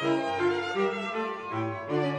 Thank you.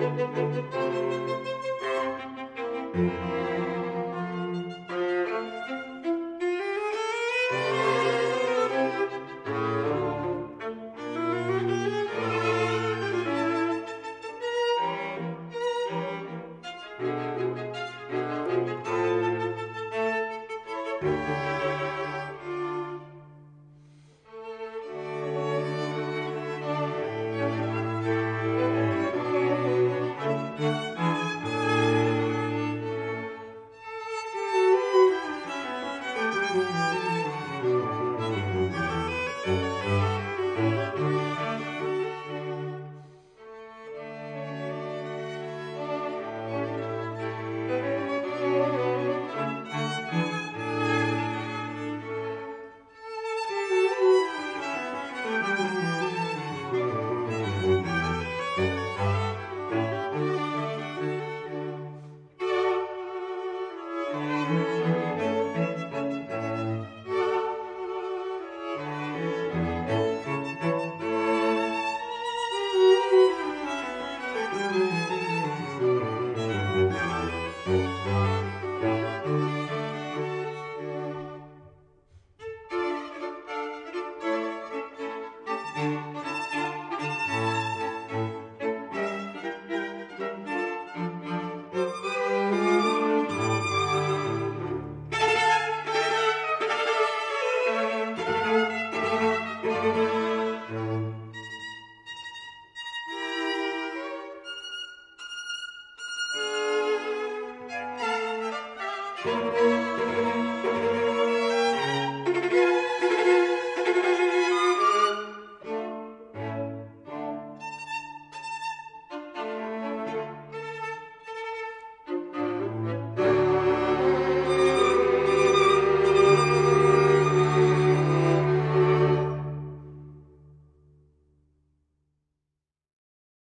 Thank you. Música